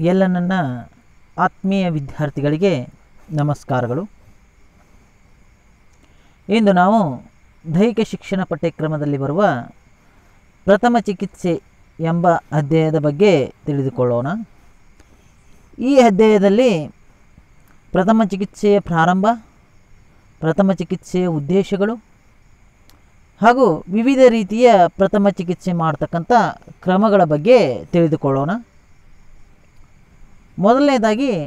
ಎಲ್ಲ ನನ್ನ ಆತ್ಮೀಯ ವಿದ್ಯಾರ್ಥಿಗಳಿಗೆ ನಮಸ್ಕಾರಗಳು. ಇಂದು ನಾವು ದೈಹಿಕ ಶಿಕ್ಷಣ ಪಠ್ಯಕ್ರಮದಲ್ಲಿ ಬರುವ ಪ್ರಥಮ ಚಿಕಿತ್ಸೆ ಎಂಬ ಅಧ್ಯಾಯದ ಬಗ್ಗೆ ತಿಳಿದುಕೊಳ್ಳೋಣ. ಈ ಅಧ್ಯಾಯದಲ್ಲಿ ಪ್ರಥಮ ಚಿಕಿತ್ಸೆಯ ಪ್ರಾರಂಭ, ಪ್ರಥಮ ಚಿಕಿತ್ಸೆಯ ಉದ್ದೇಶಗಳು, ಹಾಗೂ ವಿವಿಧ ರೀತಿಯ ಪ್ರಥಮ ಚಿಕಿತ್ಸೆ ಮಾಡ್ತಕ್ಕಂಥ ಕ್ರಮಗಳ ಬಗ್ಗೆ ತಿಳಿದುಕೊಳ್ಳೋಣ. ಮೊದಲನೇದಾಗಿ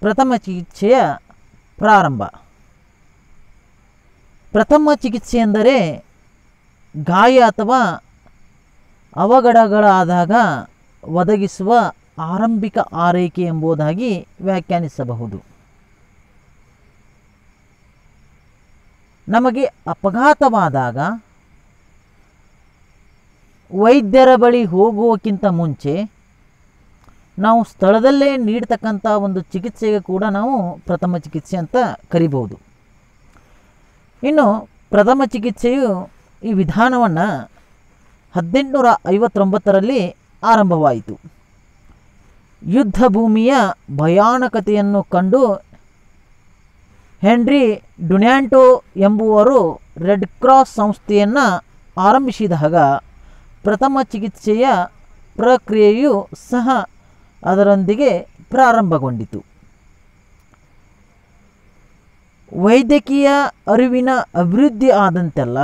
ಪ್ರಥಮ ಚಿಕಿತ್ಸೆಯ ಪ್ರಾರಂಭ. ಪ್ರಥಮ ಚಿಕಿತ್ಸೆ ಎಂದರೆ ಗಾಯ ಅಥವಾ ಅವಘಡಗಳಾದಾಗ ಒದಗಿಸುವ ಆರಂಭಿಕ ಆರೈಕೆ ಎಂಬುದಾಗಿ ವ್ಯಾಖ್ಯಾನಿಸಬಹುದು. ನಮಗೆ ಅಪಘಾತವಾದಾಗ ವೈದ್ಯರ ಬಳಿ ಹೋಗುವಕ್ಕಿಂತ ಮುಂಚೆ ನಾವು ಸ್ಥಳದಲ್ಲೇ ನೀಡ್ತಕ್ಕಂಥ ಒಂದು ಚಿಕಿತ್ಸೆಗೆ ಕೂಡ ನಾವು ಪ್ರಥಮ ಚಿಕಿತ್ಸೆ ಅಂತ ಕರಿಬೋದು ಇನ್ನು ಪ್ರಥಮ ಚಿಕಿತ್ಸೆಯು ಈ ವಿಧಾನವನ್ನು ಹದಿನೆಂಟುನೂರ ಐವತ್ತೊಂಬತ್ತರಲ್ಲಿ ಆರಂಭವಾಯಿತು. ಯುದ್ಧ ಭೂಮಿಯ ಭಯಾನಕತೆಯನ್ನು ಕಂಡು ಹೆನ್ರಿ ಡುನ್ಯಾಂಟೋ ಎಂಬುವರು ರೆಡ್ ಕ್ರಾಸ್ ಸಂಸ್ಥೆಯನ್ನು ಆರಂಭಿಸಿದಾಗ ಪ್ರಥಮ ಚಿಕಿತ್ಸೆಯ ಪ್ರಕ್ರಿಯೆಯು ಸಹ ಅದರೊಂದಿಗೆ ಪ್ರಾರಂಭಗೊಂಡಿತು. ವೈದ್ಯಕೀಯ ಅರಿವಿನ ಅಭಿವೃದ್ಧಿ ಆದಂತೆಲ್ಲ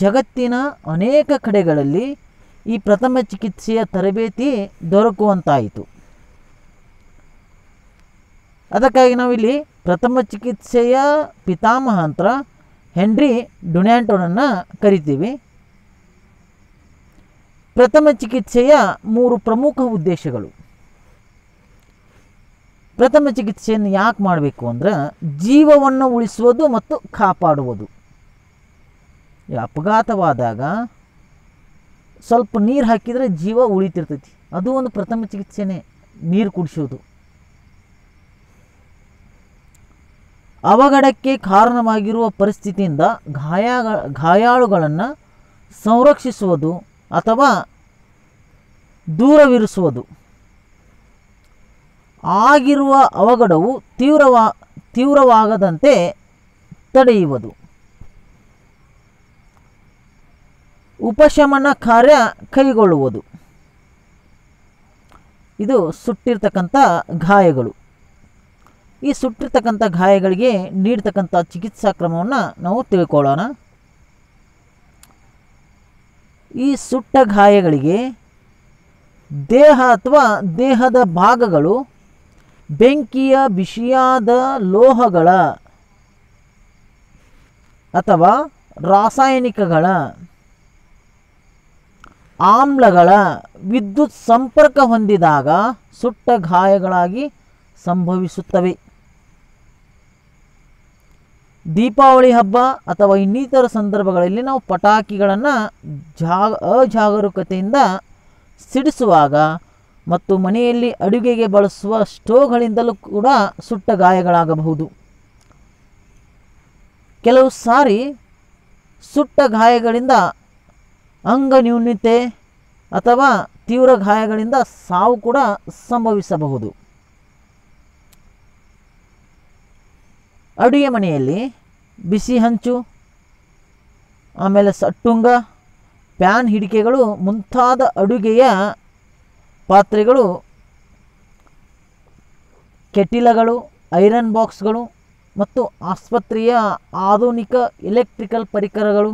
ಜಗತ್ತಿನ ಅನೇಕ ಕಡೆಗಳಲ್ಲಿ ಈ ಪ್ರಥಮ ಚಿಕಿತ್ಸೆಯ ತರಬೇತಿ ದೊರಕುವಂತಾಯಿತು. ಅದಕ್ಕಾಗಿ ನಾವಿಲ್ಲಿ ಪ್ರಥಮ ಚಿಕಿತ್ಸೆಯ ಪಿತಾಮಹ ಅಂತ ಹೆನ್ರಿ ಡುನ್ಯಾಂಟೋನನ್ನು ಕರಿತೀವಿ. ಪ್ರಥಮ ಚಿಕಿತ್ಸೆಯ ಮೂರು ಪ್ರಮುಖ ಉದ್ದೇಶಗಳು. ಪ್ರಥಮ ಚಿಕಿತ್ಸೆಯನ್ನು ಯಾಕೆ ಮಾಡಬೇಕು ಅಂದ್ರೆ ಜೀವವನ್ನು ಉಳಿಸುವುದು ಮತ್ತು ಕಾಪಾಡುವುದು. ಅಪಘಾತವಾದಾಗ ಸ್ವಲ್ಪ ನೀರು ಹಾಕಿದರೆ ಜೀವ ಉಳಿತಿರ್ತೈತಿ. ಅದು ಒಂದು ಪ್ರಥಮ ಚಿಕಿತ್ಸೆನೇ, ನೀರು ಕುಡಿಸೋದು. ಅವಘಡಕ್ಕೆ ಕಾರಣವಾಗಿರುವ ಪರಿಸ್ಥಿತಿಯಿಂದ ಗಾಯ, ಗಾಯಾಳುಗಳನ್ನು ಸಂರಕ್ಷಿಸುವುದು ಅಥವಾ ದೂರವಿರಿಸುವುದು. ಆಗಿರುವ ಅವಘಡವು ತೀವ್ರವಾ, ತೀವ್ರವಾಗದಂತೆ ತಡೆಯುವುದು. ಉಪಶಮನ ಕಾರ್ಯ ಕೈಗೊಳ್ಳುವುದು. ಇದು ಸುಟ್ಟಿರ್ತಕ್ಕಂಥ ಗಾಯಗಳು. ಈ ಸುಟ್ಟಿರ್ತಕ್ಕಂಥ ಗಾಯಗಳಿಗೆ ನೀಡ್ತಕ್ಕಂಥ ಚಿಕಿತ್ಸಾ ಕ್ರಮವನ್ನು ನಾವು ತಿಳ್ಕೊಳ್ಳೋಣ. ಈ ಸುಟ್ಟ ಗಾಯಗಳಿಗೆ ದೇಹ ಅಥವಾ ದೇಹದ ಭಾಗಗಳು ಬೆಂಕಿಯ ಬಿಸಿಯಾದ ಲೋಹಗಳ ಅಥವಾ ರಾಸಾಯನಿಕಗಳ ಆಮ್ಲಗಳ ವಿದ್ಯುತ್ ಸಂಪರ್ಕ ಹೊಂದಿದಾಗ ಸುಟ್ಟ ಗಾಯಗಳಾಗಿ ಸಂಭವಿಸುತ್ತವೆ. ದೀಪಾವಳಿ ಹಬ್ಬ ಅಥವಾ ಇನ್ನಿತರ ಸಂದರ್ಭಗಳಲ್ಲಿ ನಾವು ಪಟಾಕಿಗಳನ್ನು ಜಾ ಅಜಾಗರೂಕತೆಯಿಂದ ಸಿಡಿಸುವಾಗ ಮತ್ತು ಮನೆಯಲ್ಲಿ ಅಡುಗೆಗೆ ಬಳಸುವ ಸ್ಟೋವ್ಗಳಿಂದಲೂ ಕೂಡ ಸುಟ್ಟ ಗಾಯಗಳಾಗಬಹುದು. ಕೆಲವು ಸಾರಿ ಸುಟ್ಟ ಗಾಯಗಳಿಂದ ಅಂಗನ್ಯೂನ್ಯತೆ ಅಥವಾ ತೀವ್ರ ಗಾಯಗಳಿಂದ ಸಾವು ಕೂಡ ಸಂಭವಿಸಬಹುದು. ಅಡುಗೆ ಮನೆಯಲ್ಲಿ ಬಿಸಿ ಹಂಚು, ಆಮೇಲೆ ಸಟ್ಟುಂಗ, ಪ್ಯಾನ್ ಹಿಡಿಕೆಗಳು ಮುಂತಾದ ಅಡುಗೆಯ ಪಾತ್ರೆಗಳು, ಕೆಟಿಲಗಳು, ಐರನ್ ಬಾಕ್ಸ್ಗಳು ಮತ್ತು ಆಸ್ಪತ್ರೆಯ ಆಧುನಿಕ ಎಲೆಕ್ಟ್ರಿಕಲ್ ಪರಿಕರಗಳು,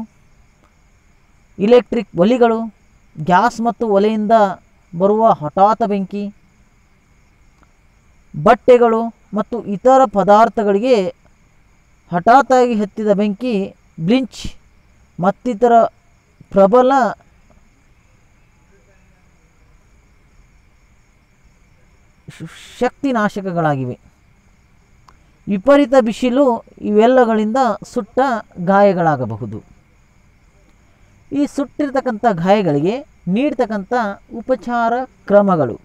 ಇಲೆಕ್ಟ್ರಿಕ್ ಒಲಿಗಳು, ಗ್ಯಾಸ್ ಮತ್ತು ಒಲೆಯಿಂದ ಬರುವ ಹಠಾತ್ ಬೆಂಕಿ, ಬಟ್ಟೆಗಳು ಮತ್ತು ಇತರ ಪದಾರ್ಥಗಳಿಗೆ ಹಠಾತ್ತಾಗಿ ಹತ್ತಿದ ಬೆಂಕಿ, ಬ್ಲಿಂಚ್ ಮತ್ತಿತರ ಪ್ರಬಲ ಶಕ್ತಿನಾಶಕಗಳಾಗಿವೆ. ವಿಪರೀತ ಬಿಸಿಲು ಇವೆಲ್ಲಗಳಿಂದ ಸುಟ್ಟ ಗಾಯಗಳಾಗಬಹುದು. ಈ ಸುಟ್ಟಿರ್ತಕ್ಕಂಥ ಗಾಯಗಳಿಗೆ ನೀಡ್ತಕ್ಕಂಥ ಉಪಚಾರ ಕ್ರಮಗಳು.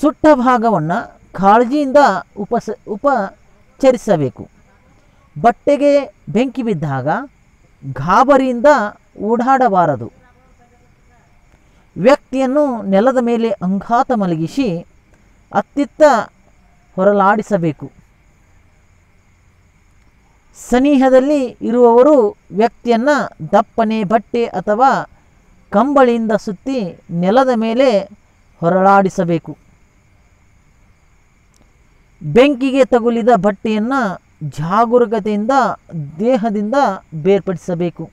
ಸುಟ್ಟ ಭಾಗವನ್ನು ಕಾಳಜಿಯಿಂದ ಉಪಸ ಉಪಚರಿಸಬೇಕು. ಬಟ್ಟೆಗೆ ಬೆಂಕಿ ಬಿದ್ದಾಗ ಗಾಬರಿಯಿಂದ ಓಡಾಡಬಾರದು. ವ್ಯಕ್ತಿಯನ್ನು ನೆಲದ ಮೇಲೆ ಅಂಘಾತ ಮಲಗಿಸಿ ಅತ್ತಿತ್ತ ಹೊರಲಾಡಿಸಬೇಕು. ಸನಿಹದಲ್ಲಿ ಇರುವವರು ವ್ಯಕ್ತಿಯನ್ನು ದಪ್ಪನೆ ಬಟ್ಟೆ ಅಥವಾ ಕಂಬಳಿಯಿಂದ ಸುತ್ತಿ ನೆಲದ ಮೇಲೆ ಹೊರಳಾಡಿಸಬೇಕು ಬೆಂಕಿಗೆ ತಗುಲಿದ ಬಟ್ಟೆಯನ್ನು ಜಾಗರೂಕತೆಯಿಂದ, ದೇಹದಿಂದ ಬೇರ್ಪಡಿಸಬೇಕು.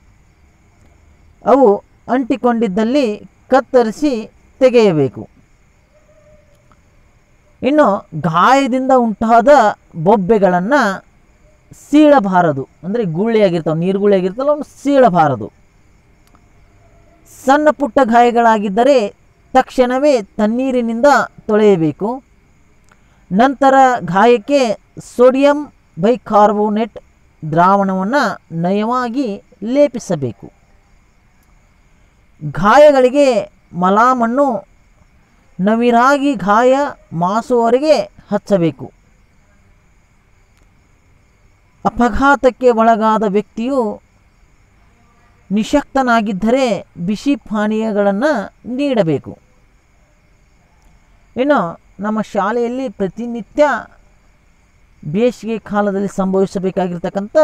ಅವು ಅಂಟಿಕೊಂಡಿದ್ದಲ್ಲಿ ಕತ್ತರಿಸಿ ತೆಗೆಯಬೇಕು. ಇನ್ನು ಗಾಯದಿಂದ ಉಂಟಾದ ಬೊಬ್ಬೆಗಳನ್ನು ಸೀಳಬಾರದು. ಅಂದರೆ ನೀರು ಗುಳ್ಳೆಯಾಗಿರ್ತಲ್ಲ ಅವನು ಸೀಳಬಾರದು. ಸಣ್ಣ ಪುಟ್ಟ ಗಾಯಗಳಾಗಿದ್ದರೆ ತಕ್ಷಣವೇ ತಣ್ಣೀರಿನಿಂದ ತೊಳೆಯಬೇಕು. ನಂತರ ಗಾಯಕ್ಕೆ ಸೋಡಿಯಂ ಬೈಕಾರ್ಬೋನೇಟ್ ದ್ರಾವಣವನ್ನು ನಯವಾಗಿ ಲೇಪಿಸಬೇಕು. ಗಾಯಗಳಿಗೆ ಮಲಾಮಣ್ಣು ನವಿರಾಗಿ ಗಾಯ ಮಾಸುವವರೆಗೆ ಹಚ್ಚಬೇಕು. ಅಪಘಾತಕ್ಕೆ ಒಳಗಾದ ವ್ಯಕ್ತಿಯು ನಿಶಕ್ತನಾಗಿದ್ದರೆ ಬಿಸಿ ಪಾನೀಯಗಳನ್ನು ನೀಡಬೇಕು. ಇನ್ನು ನಮ್ಮ ಶಾಲೆಯಲ್ಲಿ ಪ್ರತಿನಿತ್ಯ ಬೇಸಿಗೆ ಕಾಲದಲ್ಲಿ ಸಂಭವಿಸಬೇಕಾಗಿರ್ತಕ್ಕಂಥ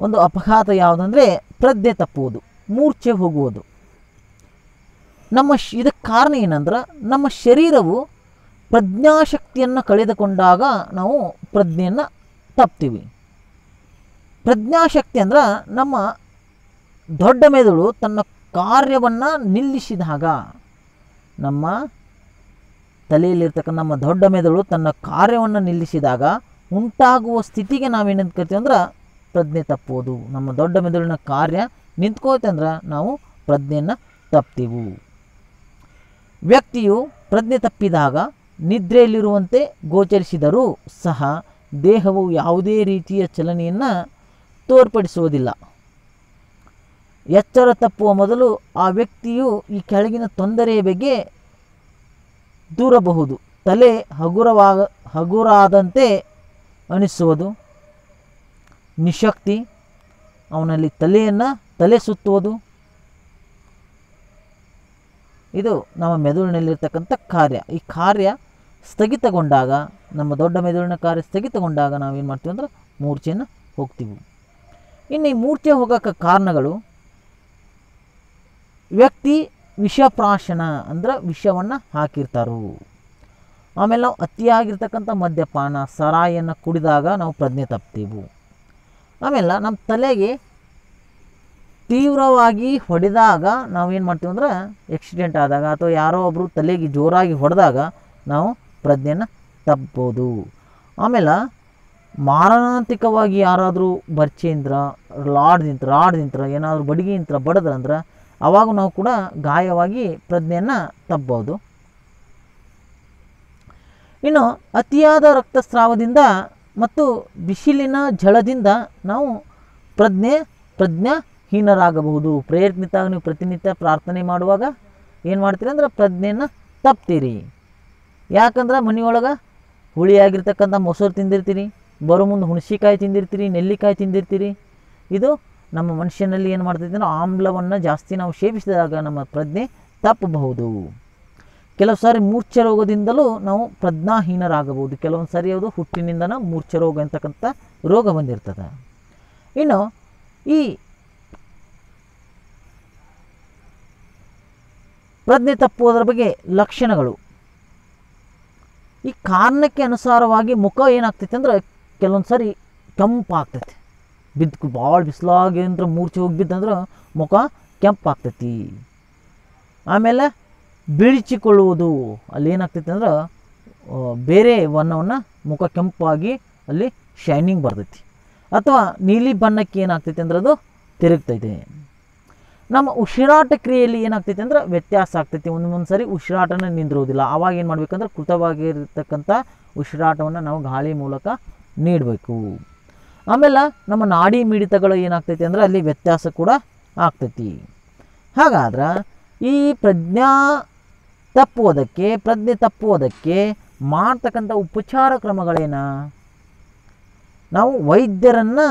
ಒಂದು ಅಪಘಾತ ಯಾವುದಂದರೆ ಪ್ರಜ್ಞೆ ತಪ್ಪುವುದು. ಮೂರ್ಛೆ ಹೋಗುವುದು. ನಮ್ಮ ಇದಕ್ಕೆ ಕಾರಣ ಏನಂದ್ರೆ, ನಮ್ಮ ಶರೀರವು ಪ್ರಜ್ಞಾಶಕ್ತಿಯನ್ನು ಕಳೆದುಕೊಂಡಾಗ ನಾವು ಪ್ರಜ್ಞೆಯನ್ನು ತಪ್ತೀವಿ. ಪ್ರಜ್ಞಾಶಕ್ತಿ ಅಂದ್ರೆ ನಮ್ಮ ದೊಡ್ಡ ಮೆದುಳು ತನ್ನ ಕಾರ್ಯವನ್ನು ನಿಲ್ಲಿಸಿದಾಗ ನಮ್ಮ ತಲೆಯಲ್ಲಿರ್ತಕ್ಕಂಥ ನಮ್ಮ ದೊಡ್ಡ ಮೆದುಳು ತನ್ನ ಕಾರ್ಯವನ್ನು ನಿಲ್ಲಿಸಿದಾಗ ಉಂಟಾಗುವ ಸ್ಥಿತಿಗೆ ನಾವೇನಂತ ಕರಿತೀವಿ ಅಂದ್ರೆ ಪ್ರಜ್ಞೆ ತಪ್ಪೋದು ನಮ್ಮ ದೊಡ್ಡ ಮೆದುಳಿನ ಕಾರ್ಯ ನಿಂತ್ಕೋತೆ ಅಂದ್ರೆ ನಾವು ಪ್ರಜ್ಞೆಯನ್ನು ತಪ್ತೀವು. ವ್ಯಕ್ತಿಯು ಪ್ರಜ್ಞೆ ತಪ್ಪಿದಾಗ ನಿದ್ರೆಯಲ್ಲಿರುವಂತೆ ಗೋಚರಿಸಿದರೂ ಸಹ ದೇಹವು ಯಾವುದೇ ರೀತಿಯ ಚಲನೆಯನ್ನು ತೋರ್ಪಡಿಸುವುದಿಲ್ಲ. ಎಚ್ಚರ ತಪ್ಪುವ ಮೊದಲು ಆ ವ್ಯಕ್ತಿಯು ಈ ಕೆಳಗಿನ ತೊಂದರೆಯ ಬಗ್ಗೆ ದೂರಬಹುದು. ತಲೆ ಹಗುರವಾಗ, ಹಗುರಾದಂತೆ ಅನಿಸುವುದು. ನಿಶಕ್ತಿ, ಅವನಲ್ಲಿ ತಲೆಯನ್ನು ತಲೆ ಸುತ್ತುವುದು. ಇದು ನಮ್ಮ ಮೆದುಳಿನಲ್ಲಿರ್ತಕ್ಕಂಥ ಕಾರ್ಯ. ಈ ಕಾರ್ಯ ಸ್ಥಗಿತಗೊಂಡಾಗ, ನಮ್ಮ ದೊಡ್ಡ ಮೆದುಳಿನ ಕಾರ್ಯ ಸ್ಥಗಿತಗೊಂಡಾಗ ನಾವೇನು ಮಾಡ್ತೀವಿ ಅಂದ್ರೆ ಮೂರ್ಛೆಯನ್ನು ಹೋಗ್ತೀವಿ. ಇನ್ನು ಈ ಮೂರ್ಛೆ ಹೋಗೋಕ್ಕೆ ಕಾರಣಗಳು ವ್ಯಕ್ತಿ ವಿಷಪ್ರಾಶನ ಅಂದ್ರೆ ವಿಷವನ್ನು ಹಾಕಿರ್ತಾರೋ. ಆಮೇಲೆ ನಾವು ಅತಿಯಾಗಿರ್ತಕ್ಕಂಥ ಮದ್ಯಪಾನ ಸರಾಯನ್ನು ಕುಡಿದಾಗ ನಾವು ಪ್ರಜ್ಞೆ ತಪ್ತೀವಿ. ಆಮೇಲೆ ನಮ್ಮ ತಲೆಗೆ ತೀವ್ರವಾಗಿ ಹೊಡೆದಾಗ ನಾವೇನು ಮಾಡ್ತೀವಿ ಅಂದ್ರೆ ಆಕ್ಸಿಡೆಂಟ್ ಆದಾಗ ಅಥವಾ ಯಾರೋ ಒಬ್ಬರು ತಲೆಗೆ ಜೋರಾಗಿ ಹೊಡೆದಾಗ ನಾವು ಪ್ರಜ್ಞೆಯನ್ನು ತಪ್ಬೋದು. ಆಮೇಲೆ ಮಾರಣಾಂತಿಕವಾಗಿ ಯಾರಾದರೂ ಬರ್ಚೆಯಿಂದ ಲಾಡ್ದಿಂತ ರಾಡ್ದಿಂತ ಏನಾದರೂ ಬಡಿಗೆಯಿಂದ ಬಡದ್ರಂದ್ರೆ ಅವಾಗ ನಾವು ಕೂಡ ಗಾಯವಾಗಿ ಪ್ರಜ್ಞೆಯನ್ನು ತಪ್ಬೋದು. ಇನ್ನು ಅತಿಯಾದ ರಕ್ತಸ್ರಾವದಿಂದ ಮತ್ತು ಬಿಸಿಲಿನ ಝಳದಿಂದ ನಾವು ಪ್ರಜ್ಞೆ ಪ್ರಜ್ಞಾಹೀನರಾಗಬಹುದು ಪ್ರಯತ್ನಿತಾಗ ನೀವು ಪ್ರತಿನಿತ್ಯ ಪ್ರಾರ್ಥನೆ ಮಾಡುವಾಗ ಏನು ಮಾಡ್ತೀರಿ ಅಂದ್ರೆ ಪ್ರಜ್ಞೆಯನ್ನು ತಪ್ತೀರಿ. ಯಾಕಂದ್ರೆ ಮನೆಯೊಳಗೆ ಹುಳಿಯಾಗಿರ್ತಕ್ಕಂಥ ಮೊಸರು ತಿಂದಿರ್ತೀರಿ ಬರೋ ಮುಂದೆ ಹುಣಸಿಕಾಯಿ ತಿಂದಿರ್ತೀರಿ, ನೆಲ್ಲಿಕಾಯಿ ತಿಂದಿರ್ತೀರಿ. ಇದು ನಮ್ಮ ಮನುಷ್ಯನಲ್ಲಿ ಏನು ಮಾಡ್ತೈತೆ ಅಂದ್ರೆ ಆಮ್ಲವನ್ನು ಜಾಸ್ತಿ ನಾವು ಸೇವಿಸಿದಾಗ ನಮ್ಮ ಪ್ರಜ್ಞೆ ತಪ್ಪಬಹುದು. ಕೆಲವು ಸಾರಿ ಮೂರ್ಛೆ ರೋಗದಿಂದಲೂ ನಾವು ಪ್ರಜ್ಞಾಹೀನರಾಗಬಹುದು. ಕೆಲವೊಂದು ಸಾರಿ ಅದು ಹುಟ್ಟಿನಿಂದನ ಮೂರ್ಛೆ ರೋಗ ಅಂತಕ್ಕಂಥ ರೋಗ ಬಂದಿರ್ತದೆ. ಇನ್ನು ಈ ಪ್ರಜ್ಞೆ ತಪ್ಪುವುದರ ಬಗ್ಗೆ ಲಕ್ಷಣಗಳು. ಈ ಕಾರಣಕ್ಕೆ ಅನುಸಾರವಾಗಿ ಮುಖ ಏನಾಗ್ತೈತೆ ಅಂದ್ರೆ ಕೆಲವೊಂದು ಸಾರಿ ಕೆಂಪಾಗ್ತೈತೆ. ಬಿದ್ದು ಭಾಳ ಬಿಸಿಲಾಗಿ ಅಂದ್ರೆ ಮೂರ್ಛೆ ಹೋಗಿ ಬಿದ್ದಂದ್ರೆ ಮುಖ ಕೆಂಪಾಗ್ತೈತಿ. ಆಮೇಲೆ ಬಿಳಿಚಿಕೊಳ್ಳುವುದು, ಅಲ್ಲಿ ಏನಾಗ್ತೈತೆ ಅಂದ್ರೆ ಬೇರೆ ಬಣ್ಣವನ್ನು ಮುಖ ಕೆಂಪಾಗಿ ಅಲ್ಲಿ ಶೈನಿಂಗ್ ಬರ್ತೈತಿ. ಅಥವಾ ನೀಲಿ ಬಣ್ಣಕ್ಕೆ ಏನಾಗ್ತೈತೆ ಅಂದ್ರೆ ಅದು ತಿರುಗ್ತೈತೆ. ನಮ್ಮ ಉಸಿರಾಟ ಕ್ರಿಯೆಯಲ್ಲಿ ಏನಾಗ್ತೈತೆ ಅಂದ್ರೆ ವ್ಯತ್ಯಾಸ ಆಗ್ತೈತಿ. ಒಂದೊಂದು ಸರಿ ಉಸಿರಾಟನ ನಿಂದಿರೋದಿಲ್ಲ ಅವಾಗ ಏನು ಮಾಡ್ಬೇಕಂದ್ರೆ ಕೃತವಾಗಿರ್ತಕ್ಕಂಥ ಉಸಿರಾಟವನ್ನು ನಾವು ಗಾಳಿ ಮೂಲಕ ನೀಡಬೇಕು. ಆಮೇಲೆ ನಮ್ಮ ನಾಡಿ ಮಿಡಿತಗಳು ಏನಾಗ್ತೈತಿ ಅಂದ್ರೆ ಅಲ್ಲಿ ವ್ಯತ್ಯಾಸ ಕೂಡ ಆಗ್ತೈತಿ. ಹಾಗಾದ್ರೆ ಈ ಪ್ರಜ್ಞಾ ತಪ್ಪುವುದಕ್ಕೆ, ಪ್ರಜ್ಞೆ ತಪ್ಪುವುದಕ್ಕೆ ಮಾಡ್ತಕ್ಕಂಥ ಉಪಚಾರ ಕ್ರಮಗಳೇನ? ನಾವು ವೈದ್ಯರನ್ನು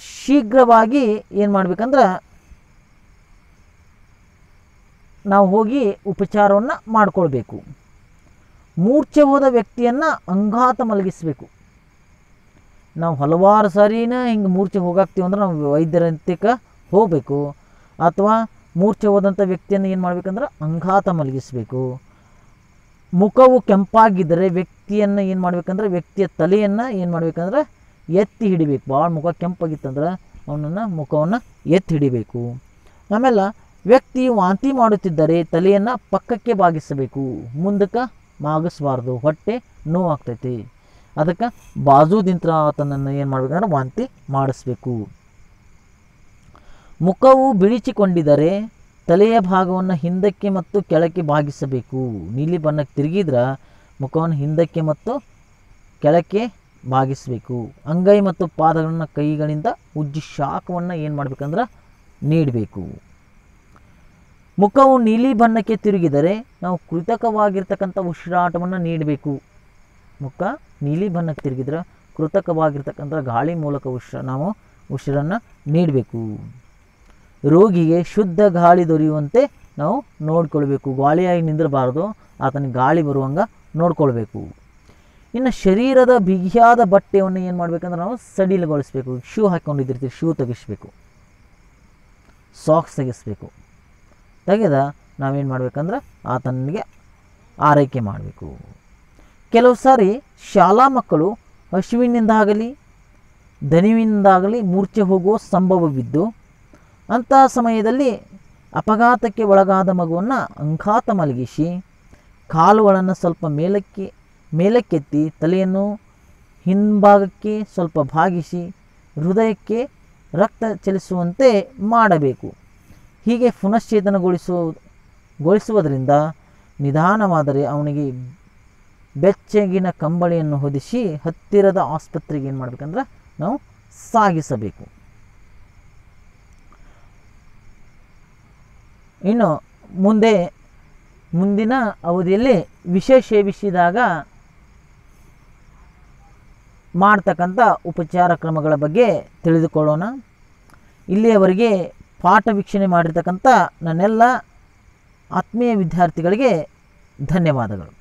ಶೀಘ್ರವಾಗಿ ಏನು ಮಾಡ್ಬೇಕಂದ್ರೆ ನಾವು ಹೋಗಿ ಉಪಚಾರವನ್ನು ಮಾಡಿಕೊಳ್ಬೇಕು. ಮೂರ್ಛೆ ಹೋದ ವ್ಯಕ್ತಿಯನ್ನು ಅಂಗಾತ ಮಲಗಿಸಬೇಕು. ನಾವು ಹಲವಾರು ಸಾರಿನ ಹಿಂಗೆ ಮೂರ್ಛೆ ಹೋಗಾಕ್ತೀವಿ ಅಂದ್ರೆ ನಾವು ವೈದ್ಯರಂತಿಕ ಹೋಗಬೇಕು. ಅಥವಾ ಮೂರ್ಛೆ ಹೋದಂಥ ವ್ಯಕ್ತಿಯನ್ನು ಏನು ಮಾಡಬೇಕಂದ್ರೆ ಅಂಗಾತ ಮಲಗಿಸಬೇಕು. ಮುಖವು ಕೆಂಪಾಗಿದ್ದರೆ ವ್ಯಕ್ತಿಯನ್ನು ಏನು ಮಾಡಬೇಕಂದ್ರೆ ವ್ಯಕ್ತಿಯ ತಲೆಯನ್ನು ಏನು ಮಾಡಬೇಕಂದ್ರೆ ಎತ್ತಿ ಹಿಡಿಬೇಕು. ಭಾಳ ಮುಖ ಕೆಂಪಾಗಿತ್ತಂದ್ರೆ ಅವನನ್ನು ಮುಖವನ್ನು ಎತ್ತಿ ಹಿಡಿಬೇಕು. ಆಮೇಲೆ ವ್ಯಕ್ತಿ ವಾಂತಿ ಮಾಡುತ್ತಿದ್ದರೆ ತಲೆಯನ್ನು ಪಕ್ಕಕ್ಕೆ ಬಾಗಿಸಬೇಕು. ಮುಂದಕ್ಕೆ ಮಾಗಿಸಬಾರ್ದು. ಹೊಟ್ಟೆ ನೋವಾಗ್ತೈತಿ. ಅದಕ್ಕೆ ಬಾಜುದಿಂತ ಆತನನ್ನು ಏನು ಮಾಡ್ಬೇಕಂದ್ರೆ ವಾಂತಿ ಮಾಡಿಸ್ಬೇಕು. ಮುಖವು ಬಿಳಿಚಿಕೊಂಡಿದ್ದರೆ ತಲೆಯ ಭಾಗವನ್ನು ಹಿಂದಕ್ಕೆ ಮತ್ತು ಕೆಳಕ್ಕೆ ಬಾಗಿಸಬೇಕು. ನೀಲಿ ಬಣ್ಣಕ್ಕೆ ತಿರುಗಿದ್ರೆ ಮುಖವನ್ನು ಹಿಂದಕ್ಕೆ ಮತ್ತು ಕೆಳಕ್ಕೆ ಬಾಗಿಸಬೇಕು. ಅಂಗೈ ಮತ್ತು ಪಾದಗಳನ್ನು ಕೈಗಳಿಂದ ಉಜ್ಜಿ ಶಾಖವನ್ನು ಏನು ಮಾಡ್ಬೇಕಂದ್ರೆ ನೀಡಬೇಕು. ಮುಖವು ನೀಲಿ ಬಣ್ಣಕ್ಕೆ ತಿರುಗಿದರೆ ನಾವು ಕೃತಕವಾಗಿರ್ತಕ್ಕಂಥ ಉಸಿರಾಟವನ್ನು ನೀಡಬೇಕು. ಮುಖ ನೀಲಿ ಬಣ್ಣಕ್ಕೆ ತಿರುಗಿದ್ರೆ ಕೃತಕವಾಗಿರ್ತಕ್ಕಂಥ ಗಾಳಿ ಮೂಲಕ ಉಸಿರ, ನಾವು ಉಸಿರನ್ನು ನೀಡಬೇಕು. ರೋಗಿಗೆ ಶುದ್ಧ ಗಾಳಿ ದೊರೆಯುವಂತೆ ನಾವು ನೋಡ್ಕೊಳ್ಬೇಕು. ಗಾಳಿಯಾಗಿ ನಿಂದಿರಬಾರ್ದು, ಆತನಿಗೆ ಗಾಳಿ ಬರುವಂಗೆ ನೋಡ್ಕೊಳ್ಬೇಕು. ಇನ್ನು ಶರೀರದ ಬಿಗಿಯಾದ ಬಟ್ಟೆಯನ್ನು ಏನು ಮಾಡಬೇಕಂದ್ರೆ ನಾವು ಸಡಿಲಗೊಳಿಸ್ಬೇಕು. ಶೂ ಹಾಕ್ಕೊಂಡಿದ್ದಿರ್ತೀವಿ ಶೂ ತೆಗಿಸ್ಬೇಕು. ಸಾಕ್ಸ್ ತೆಗಿಸ್ಬೇಕು. ತೆಗೆದ ನಾವೇನು ಮಾಡಬೇಕಂದ್ರೆ ಆತನಿಗೆ ಆರೈಕೆ ಮಾಡಬೇಕು. ಕೆಲವು ಸಾರಿ ಶಾಲಾ ಮಕ್ಕಳು ಹಸುವಿನಿಂದಾಗಲಿ ದನಿವಿನಿಂದಾಗಲಿ ಮೂರ್ಛೆ ಹೋಗುವ ಸಂಭವವಿದ್ದು ಅಂತಹ ಸಮಯದಲ್ಲಿ ಅಪಘಾತಕ್ಕೆ ಒಳಗಾದ ಮಗುವನ್ನು ಅಂಘಾತ ಮಲಗಿಸಿ, ಕಾಲುಗಳನ್ನು ಸ್ವಲ್ಪ ಮೇಲಕ್ಕೆ, ಮೇಲಕ್ಕೆತ್ತಿ ತಲೆಯನ್ನು ಹಿಂಭಾಗಕ್ಕೆ ಸ್ವಲ್ಪ ಭಾಗಿಸಿ, ಹೃದಯಕ್ಕೆ ರಕ್ತ ಚಲಿಸುವಂತೆ ಮಾಡಬೇಕು. ಹೀಗೆ ಪುನಶ್ಚೇತನಗೊಳಿಸುವುದರಿಂದ ಗೊಳಿಸುವುದರಿಂದ ನಿಧಾನವಾದರೆ ಅವನಿಗೆ ಬೆಚ್ಚಗಿನ ಕಂಬಳಿಯನ್ನು ಹೊದಿಸಿ ಹತ್ತಿರದ ಆಸ್ಪತ್ರೆಗೆ ಏನು ಮಾಡಬೇಕಂದ್ರೆ ನಾವು ಸಾಗಿಸಬೇಕು. ಇನ್ನು ಮುಂದೆ ಮುಂದಿನ ಅವಧಿಯಲ್ಲಿ ವಿಷ ಸೇವಿಸಿದಾಗ ಮಾಡ್ತಕ್ಕಂಥ ಉಪಚಾರ ಕ್ರಮಗಳ ಬಗ್ಗೆ ತಿಳಿದುಕೊಳ್ಳೋಣ. ಇಲ್ಲಿಯವರೆಗೆ ಪಾಠ ವೀಕ್ಷಣೆ ಮಾಡಿರ್ತಕ್ಕಂಥ ನನ್ನೆಲ್ಲ ಆತ್ಮೀಯ ವಿದ್ಯಾರ್ಥಿಗಳಿಗೆ ಧನ್ಯವಾದಗಳು.